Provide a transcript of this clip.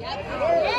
Yep. Yeah.